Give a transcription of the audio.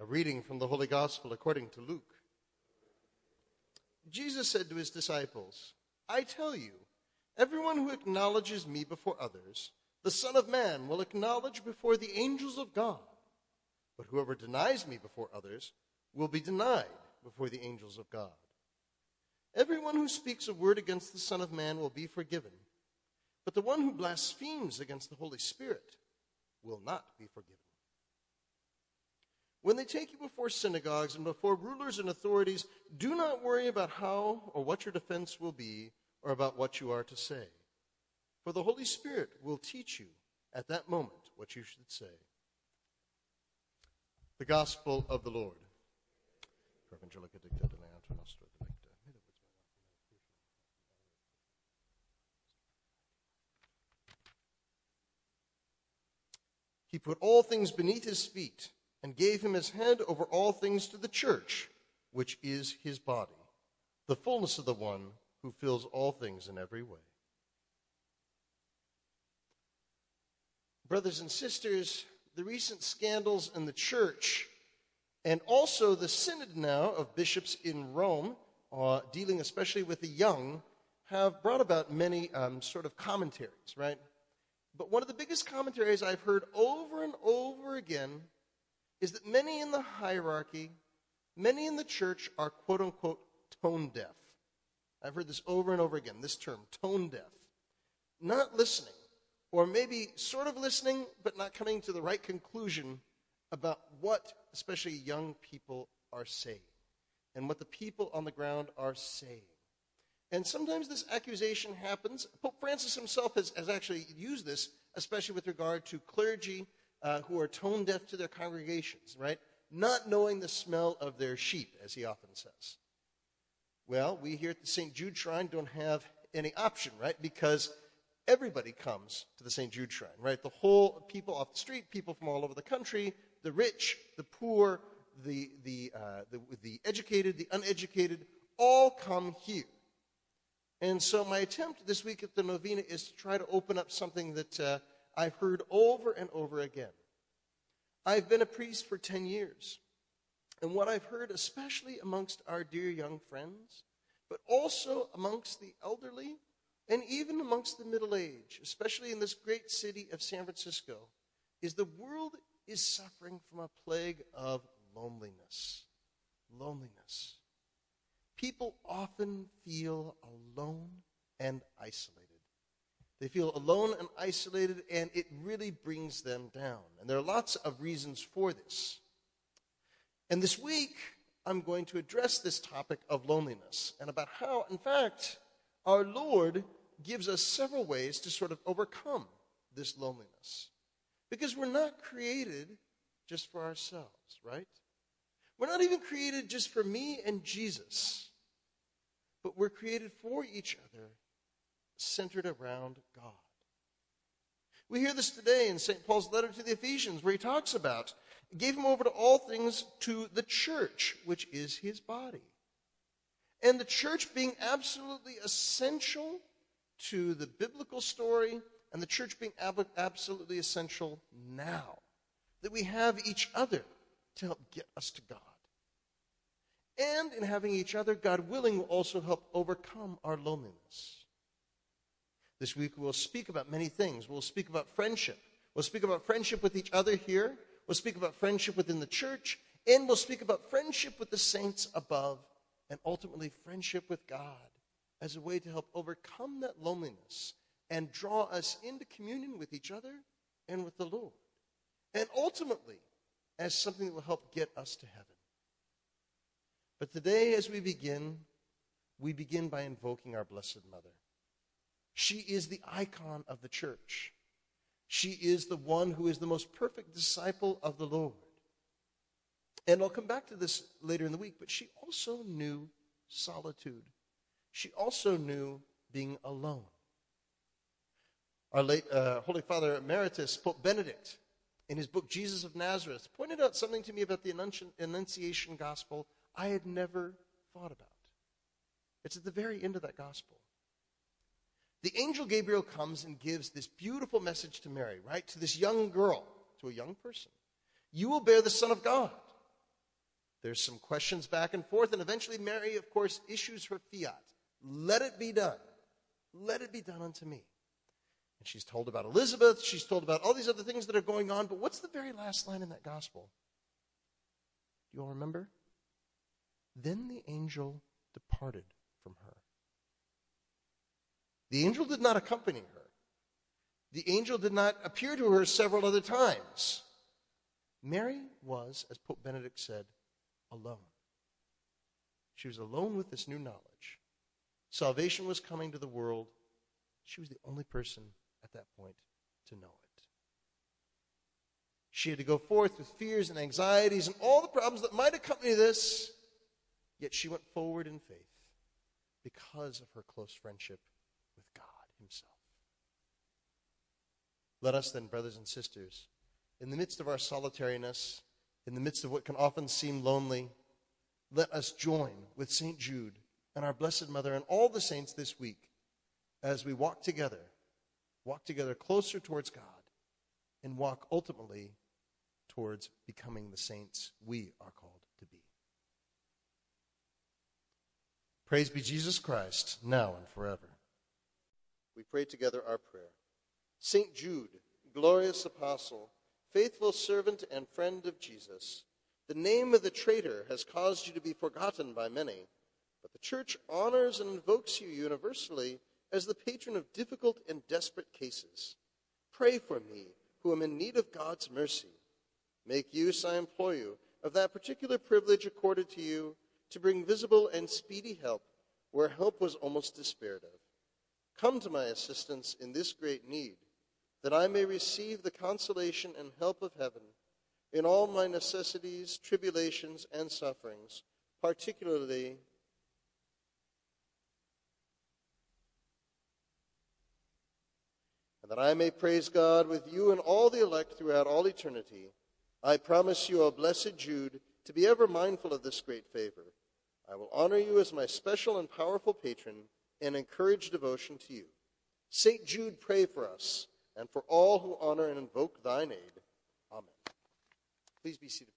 A reading from the Holy Gospel according to Luke. Jesus said to his disciples, I tell you, everyone who acknowledges me before others, the Son of Man will acknowledge before the angels of God. But whoever denies me before others will be denied before the angels of God. Everyone who speaks a word against the Son of Man will be forgiven, but the one who blasphemes against the Holy Spirit will not be forgiven. When they take you before synagogues and before rulers and authorities, do not worry about how or what your defense will be or about what you are to say. For the Holy Spirit will teach you at that moment what you should say. The Gospel of the Lord. He put all things beneath his feet and gave him his head over all things to the church, which is his body, the fullness of the one who fills all things in every way. Brothers and sisters, the recent scandals in the church and also the synod now of bishops in Rome, uh, dealing especially with the young, have brought about many um, sort of commentaries, right? But one of the biggest commentaries I've heard over and over again is that many in the hierarchy, many in the church are quote unquote tone deaf. I've heard this over and over again, this term, tone deaf. Not listening, or maybe sort of listening, but not coming to the right conclusion about what especially young people are saying and what the people on the ground are saying. And sometimes this accusation happens. Pope Francis himself has, has actually used this, especially with regard to clergy uh, who are tone deaf to their congregations, right? Not knowing the smell of their sheep, as he often says. Well, we here at the St. Jude Shrine don't have any option, right? Because everybody comes to the St. Jude Shrine, right? The whole people off the street, people from all over the country, the rich, the poor, the, the, uh, the, the educated, the uneducated, all come here. And so my attempt this week at the novena is to try to open up something that uh, I've heard over and over again. I've been a priest for 10 years. And what I've heard, especially amongst our dear young friends, but also amongst the elderly and even amongst the middle age, especially in this great city of San Francisco, is the world is suffering from a plague of loneliness. Loneliness. People often feel alone and isolated. They feel alone and isolated, and it really brings them down. And there are lots of reasons for this. And this week, I'm going to address this topic of loneliness and about how, in fact, our Lord gives us several ways to sort of overcome this loneliness. Because we're not created just for ourselves, right? We're not even created just for me and Jesus, but we're created for each other centered around God. We hear this today in St. Paul's letter to the Ephesians, where he talks about gave him over to all things to the church, which is his body. And the church being absolutely essential to the biblical story, and the church being ab- absolutely essential now. That we have each other to help get us to God. And in having each other, God willing, will also help overcome our loneliness. This week we'll speak about many things. We'll speak about friendship. We'll speak about friendship with each other here. We'll speak about friendship within the church. And we'll speak about friendship with the saints above. And ultimately, friendship with God as a way to help overcome that loneliness and draw us into communion with each other and with the Lord. And ultimately, as something that will help get us to heaven. But today, as we begin, we begin by invoking our Blessed Mother. She is the icon of the church. She is the one who is the most perfect disciple of the Lord. And I'll come back to this later in the week, but she also knew solitude. She also knew being alone. Our late uh, Holy Father Emeritus, Pope Benedict, in his book Jesus of Nazareth, pointed out something to me about the Annunciation Gospel I had never thought about. It's at the very end of that gospel the angel Gabriel comes and gives this beautiful message to Mary, right? To this young girl, to a young person. You will bear the Son of God, There's some questions back and forth, and eventually Mary, of course, issues her fiat Let it be done. Let it be done unto me. And she's told about Elizabeth, she's told about all these other things that are going on, but what's the very last line in that gospel? Do you all remember? Then the angel departed from her. The angel did not accompany her. The angel did not appear to her several other times. Mary was, as Pope Benedict said, alone. She was alone with this new knowledge. Salvation was coming to the world. She was the only person at that point to know it. She had to go forth with fears and anxieties and all the problems that might accompany this, yet she went forward in faith because of her close friendship Himself. Let us then, brothers and sisters, in the midst of our solitariness, in the midst of what can often seem lonely, let us join with St. Jude and our Blessed Mother and all the saints this week as we walk together, walk together closer towards God, and walk ultimately towards becoming the saints we are called to be. Praise be Jesus Christ, now and forever. We pray together our prayer. St. Jude, glorious apostle, faithful servant and friend of Jesus, the name of the traitor has caused you to be forgotten by many, but the church honors and invokes you universally as the patron of difficult and desperate cases. Pray for me, who am in need of God's mercy. Make use, I implore you, of that particular privilege accorded to you to bring visible and speedy help where help was almost despaired of. Come to my assistance in this great need, that I may receive the consolation and help of heaven in all my necessities, tribulations, and sufferings, particularly and that I may praise God with you and all the elect throughout all eternity. I promise you, O blessed Jude, to be ever mindful of this great favor. I will honor you as my special and powerful patron and encourage devotion to you. St. Jude, pray for us and for all who honor and invoke thine aid. Amen. Please be seated.